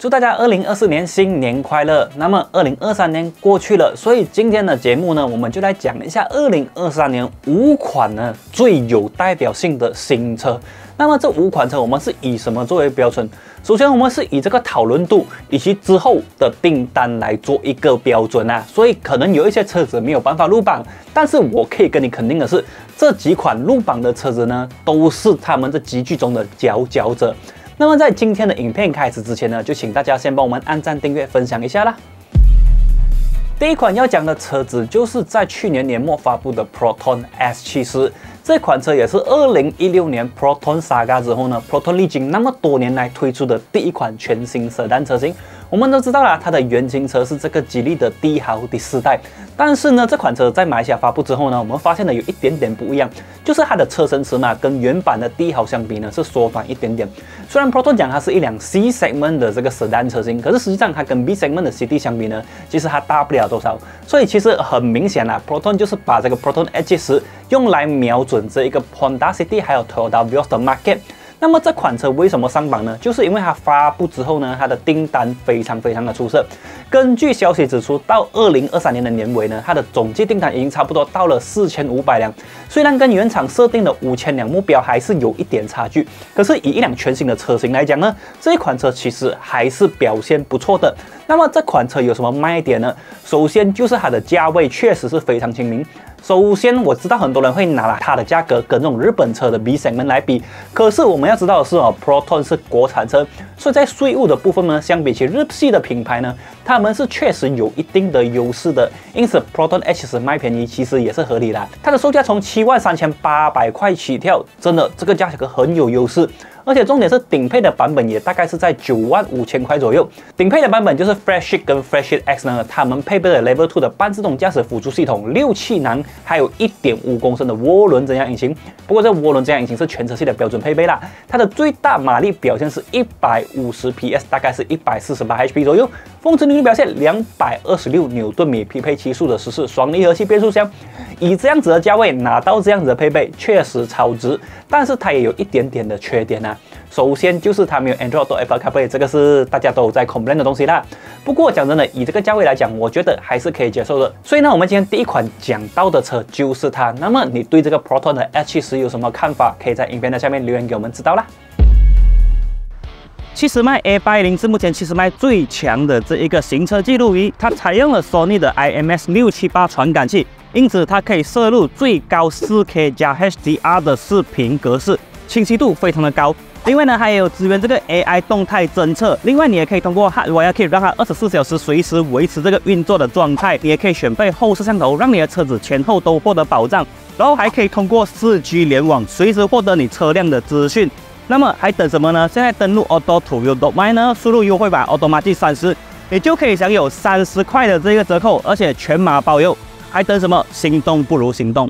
祝大家二零二四年新年快乐！那么二零二三年过去了，所以今天的节目呢，我们就来讲一下二零二三年五款呢最有代表性的新车。那么这五款车我们是以什么作为标准？首先我们是以这个讨论度以及之后的订单来做一个标准啊。所以可能有一些车子没有办法入榜，但是我可以跟你肯定的是，这几款入榜的车子呢，都是他们这集聚中的佼佼者。那么在今天的影片开始之前呢，就请大家先帮我们按赞、订阅、分享一下啦。第一款要讲的车子就是在去年年末发布的 Proton S70，这款车也是二零一六年 Proton Saga 之后呢，Proton 历经那么多年来推出的第一款全新 Sedan 车型。我们都知道啦，它的原型车是这个吉利的帝豪第四代，但是呢，这款车在马来西亚发布之后呢，我们发现了有一点点不一样，就是它的车身尺码跟原版的帝豪相比呢是缩短一点点。虽然 Proton 讲它是一辆 C segment 的这个 sedan 车型，可是实际上它跟 B segment 的 CD 相比呢，其实它大不了多少。所以其实很明显啦，Proton 就是把这个 Proton H10 用来瞄准这一个 Honda City 还有 Toyota Vios 的 market。那么这款车为什么上榜呢？就是因为它发布之后呢，它的订单非常非常的出色。根据消息指出，到二零二三年的年尾呢，它的总计订单已经差不多到了四千五百辆。虽然跟原厂设定的五千辆目标还是有一点差距，可是以一辆全新的车型来讲呢，这款车其实还是表现不错的。那么这款车有什么卖点呢？首先就是它的价位确实是非常亲民。首先，我知道很多人会拿它的价格跟这种日本车的 B 型门来比，可是我们要知道的是哦，Proton 是国产车，所以在税务的部分呢，相比起日系的品牌呢，他们是确实有一定的优势的。因此，Proton H 卖便宜其实也是合理的。它的售价从七万三千八百块起跳，真的这个价格很有优势。而且重点是顶配的版本也大概是在九万五千块左右。顶配的版本就是 Fresh 跟 Fresh X 呢，它们配备了 Level Two 的半自动驾驶辅助系统，六气囊，还有一点五公升的涡轮增压引擎。不过这涡轮增压引擎是全车系的标准配备啦。它的最大马力表现是一百五十 PS，大概是一百四十八 HP 左右。峰值扭矩表现两百二十六牛顿米，匹配七速的十四双离合器变速箱。以这样子的价位拿到这样子的配备，确实超值。但是它也有一点点的缺点啊。首先就是它没有 Android 或 Apple CarPlay，这个是大家都在 complain 的东西啦。不过讲真的，以这个价位来讲，我觉得还是可以接受的。所以呢，我们今天第一款讲到的车就是它。那么你对这个 Proton 的 H10 有什么看法？可以在影片的下面留言给我们知道啦。七十迈 A 八零是目前七十迈最强的这一个行车记录仪，它采用了 Sony 的 IMX 六七八传感器，因此它可以摄入最高 4K 加 HDR 的视频格式，清晰度非常的高。另外呢，还有支援这个 AI 动态侦测。另外，你也可以通过 Hardware 可以让它二十四小时随时维持这个运作的状态。你也可以选配后摄像头，让你的车子前后都获得保障。然后还可以通过 4G 联网，随时获得你车辆的资讯。那么还等什么呢？现在登录 Auto To You Dot My 呢，输入优惠码 Automatic 三十，你就可以享有三十块的这个折扣，而且全马包邮。还等什么？心动不如行动！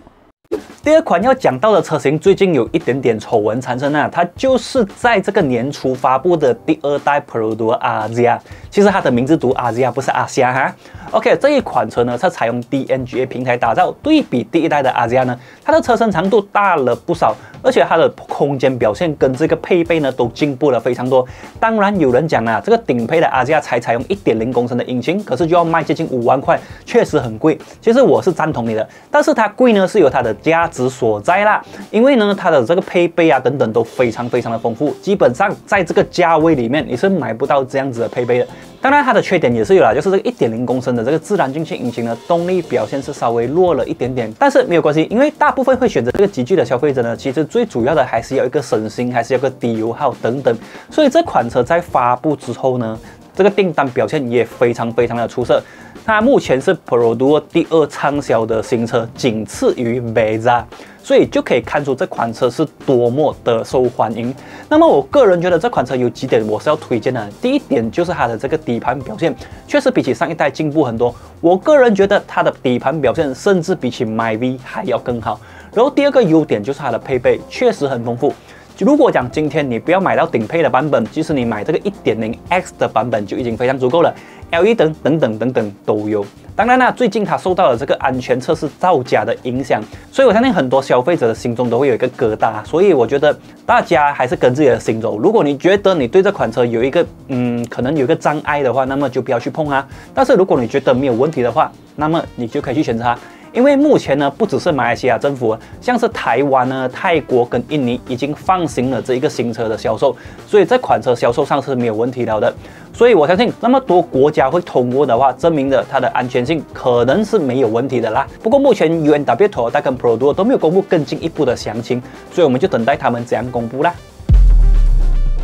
第二款要讲到的车型，最近有一点点丑闻产生啊，它就是在这个年初发布的第二代 Pro Duo Asia。其实它的名字读 azia 不是阿西亚哈。OK，这一款车呢，它采用 DNGA 平台打造，对比第一代的 azia 呢，它的车身长度大了不少，而且它的空间表现跟这个配备呢都进步了非常多。当然有人讲啊，这个顶配的 Asia 才采用1.0公升的引擎，可是就要卖接近五万块，确实很贵。其实我是赞同你的，但是它贵呢是有它的价值所在啦，因为呢它的这个配备啊等等都非常非常的丰富，基本上在这个价位里面你是买不到这样子的配备的。当然，它的缺点也是有啦，就是这个一点零公升的这个自然进气引擎呢，动力表现是稍微弱了一点点。但是没有关系，因为大部分会选择这个极具的消费者呢，其实最主要的还是要一个省心，还是要个低油耗等等。所以这款车在发布之后呢，这个订单表现也非常非常的出色。它目前是 Pro Duo 第二畅销的新车，仅次于 Veza。所以就可以看出这款车是多么的受欢迎。那么我个人觉得这款车有几点我是要推荐的。第一点就是它的这个底盘表现，确实比起上一代进步很多。我个人觉得它的底盘表现甚至比起 MyV 还要更好。然后第二个优点就是它的配备确实很丰富。如果讲今天你不要买到顶配的版本，即使你买这个一点零 X 的版本就已经非常足够了。LED 灯等等等等都有。当然啦，最近它受到了这个安全测试造假的影响，所以我相信很多消费者的心中都会有一个疙瘩。所以我觉得大家还是跟自己的心走。如果你觉得你对这款车有一个嗯，可能有一个障碍的话，那么就不要去碰啊。但是如果你觉得没有问题的话，那么你就可以去选择它。因为目前呢，不只是马来西亚政府，像是台湾呢、泰国跟印尼已经放行了这一个新车的销售，所以这款车销售上是没有问题了的。所以我相信那么多国家会通过的话，证明了它的安全性可能是没有问题的啦。不过目前 UNW Toyota 跟 Pro Duo 都没有公布更进一步的详情，所以我们就等待他们怎样公布啦。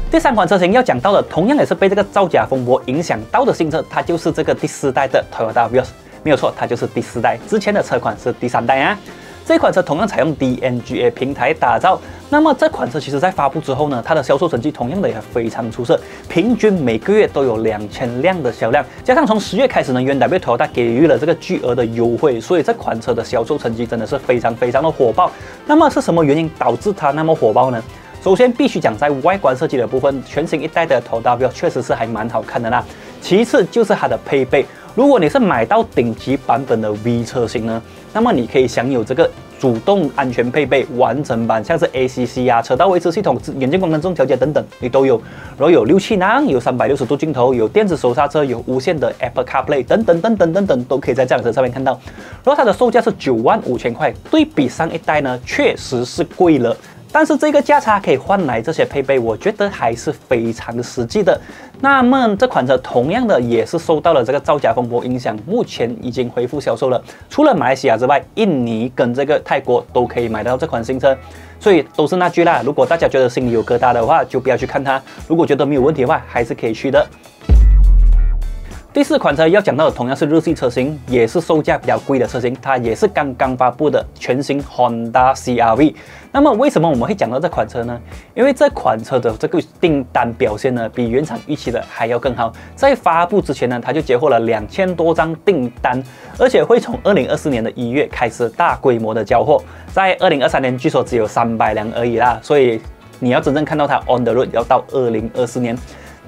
第三款车型要讲到的，同样也是被这个造假风波影响到的新车，它就是这个第四代的 Toyota Vios。没有错，它就是第四代，之前的车款是第三代啊。这款车同样采用 DNGA 平台打造。那么这款车其实在发布之后呢，它的销售成绩同样的也非常出色，平均每个月都有两千辆的销量。加上从十月开始呢，UNW Toyota 给予了这个巨额的优惠，所以这款车的销售成绩真的是非常非常的火爆。那么是什么原因导致它那么火爆呢？首先必须讲在外观设计的部分，全新一代的 Toyota 确实是还蛮好看的啦。其次就是它的配备。如果你是买到顶级版本的 V 车型呢，那么你可以享有这个主动安全配备完整版，像是 ACC 啊、车道维持系统、眼镜功能、自动调节等等，你都有。然后有六气囊，有三百六十度镜头，有电子手刹车，有无线的 Apple CarPlay 等等等等等等，都可以在这辆车上面看到。然后它的售价是九万五千块，对比上一代呢，确实是贵了。但是这个价差可以换来这些配备，我觉得还是非常实际的。那么这款车同样的也是受到了这个造假风波影响，目前已经恢复销售了。除了马来西亚之外，印尼跟这个泰国都可以买到这款新车。所以都是那句啦，如果大家觉得心里有疙瘩的话，就不要去看它；如果觉得没有问题的话，还是可以去的。第四款车要讲到的同样是日系车型，也是售价比较贵的车型，它也是刚刚发布的全新 Honda CRV。那么为什么我们会讲到这款车呢？因为这款车的这个订单表现呢，比原厂预期的还要更好。在发布之前呢，它就截获了两千多张订单，而且会从二零二四年的一月开始大规模的交货。在二零二三年，据说只有三百辆而已啦，所以你要真正看到它 on the road，要到二零二四年。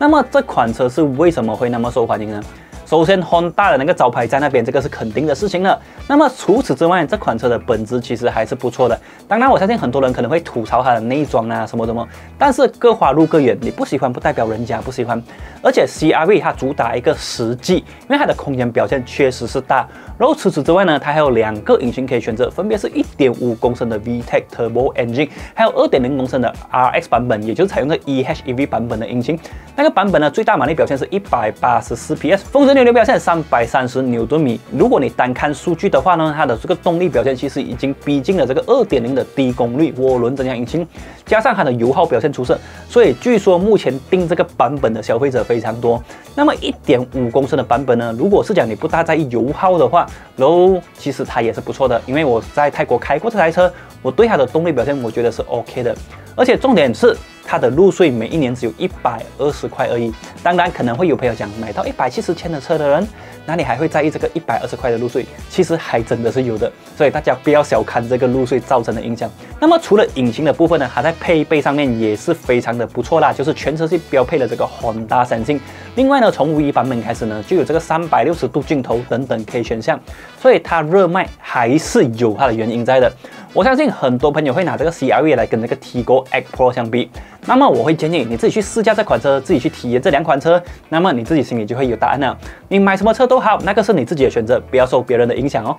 那么这款车是为什么会那么受欢迎呢？首先，Honda 的那个招牌在那边，这个是肯定的事情了。那么除此之外，这款车的本质其实还是不错的。当然，我相信很多人可能会吐槽它的内装啊什么什么，但是各花入各眼，你不喜欢不代表人家不喜欢。而且 CRV 它主打一个实际，因为它的空间表现确实是大。然后除此之外呢，它还有两个引擎可以选择，分别是一点五公升的 VTEC Turbo Engine，还有二点零公升的 RX 版本，也就是采用的 eHEV 版本的引擎。那个版本呢，最大马力表现是一百八十四 PS，峰值扭力表现三百三十牛顿米。如果你单看数据的话呢，它的这个动力表现其实已经逼近了这个二点零的低功率涡轮增压引擎，加上它的油耗表现出色，所以据说目前订这个版本的消费者非常多。那么一点五公升的版本呢，如果是讲你不大在意油耗的话，然后其实它也是不错的，因为我在泰国开过这台车，我对它的动力表现我觉得是 OK 的，而且重点是。它的入税每一年只有一百二十块而已。当然，可能会有朋友讲，买到一百七十千的车的人，哪里还会在意这个一百二十块的入税？其实还真的是有的。所以大家不要小看这个入税造成的影响。那么除了引擎的部分呢，它在配备上面也是非常的不错啦，就是全车系标配了这个 Honda 三星。另外呢，从 V 版本开始呢，就有这个三百六十度镜头等等可以选项，所以它热卖还是有它的原因在的。我相信很多朋友会拿这个 CRV 来跟这个 Tigo X Pro 相比，那么我会建议你自己去试驾这款车，自己去体验这两款车，那么你自己心里就会有答案了。你买什么车都好，那个是你自己的选择，不要受别人的影响哦。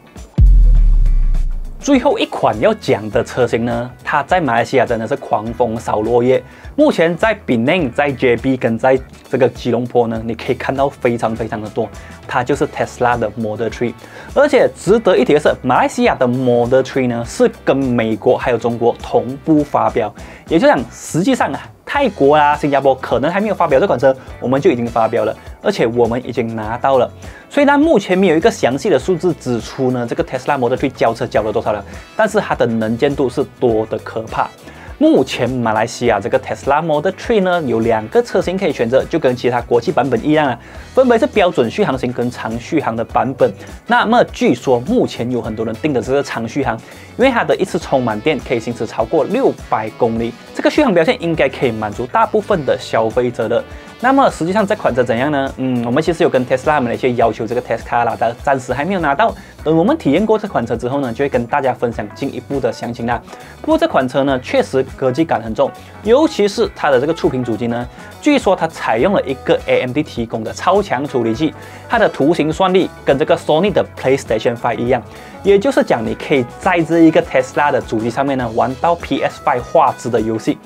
最后一款要讲的车型呢，它在马来西亚真的是狂风扫落叶。目前在 b e n i n 在 JB 跟在这个吉隆坡呢，你可以看到非常非常的多。它就是 Tesla 的 Model 3，而且值得一提的是，马来西亚的 Model 3呢是跟美国还有中国同步发表，也就讲实际上啊。泰国啊，新加坡可能还没有发表这款车，我们就已经发表了，而且我们已经拿到了。虽然目前没有一个详细的数字指出呢，这个 Tesla Model 3交车交了多少辆，但是它的能见度是多的可怕。目前马来西亚这个 Tesla Model 3呢，有两个车型可以选择，就跟其他国际版本一样啊，分别是标准续航型跟长续航的版本。那么据说目前有很多人订的这个长续航，因为它的一次充满电可以行驶超过六百公里，这个续航表现应该可以满足大部分的消费者的。那么实际上这款车怎样呢？嗯，我们其实有跟 Tesla 们的一些要求，这个 Tesla 啦，但暂时还没有拿到。等我们体验过这款车之后呢，就会跟大家分享进一步的详情啦。不过这款车呢，确实科技感很重，尤其是它的这个触屏主机呢，据说它采用了一个 AMD 提供的超强处理器，它的图形算力跟这个 Sony 的 PlayStation 5一样，也就是讲你可以在这一个 Tesla 的主机上面呢，玩到 PS5 画质的游戏。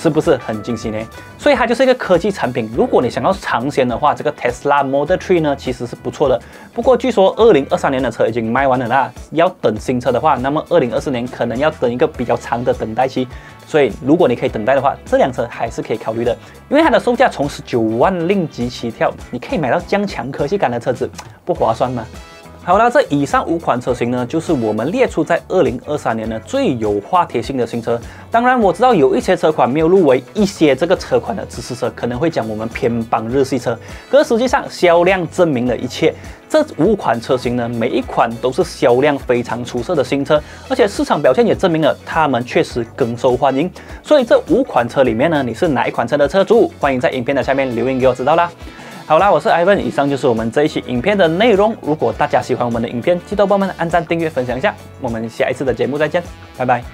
是不是很惊喜呢？所以它就是一个科技产品。如果你想要尝鲜的话，这个 Tesla Model 3呢，其实是不错的。不过据说二零二三年的车已经卖完了啦，要等新车的话，那么二零二四年可能要等一个比较长的等待期。所以如果你可以等待的话，这辆车还是可以考虑的，因为它的售价从十九万令吉起跳，你可以买到将强科技感的车子，不划算吗？好了，这以上五款车型呢，就是我们列出在二零二三年呢最有话题性的新车。当然，我知道有一些车款没有入围，一些这个车款的支持者可能会讲我们偏帮日系车，可实际上销量证明了一切。这五款车型呢，每一款都是销量非常出色的新车，而且市场表现也证明了它们确实更受欢迎。所以这五款车里面呢，你是哪一款车的车主？欢迎在影片的下面留言给我知道啦。好啦，我是 Ivan，以上就是我们这一期影片的内容。如果大家喜欢我们的影片，记得帮我们按赞、订阅、分享一下。我们下一次的节目再见，拜拜。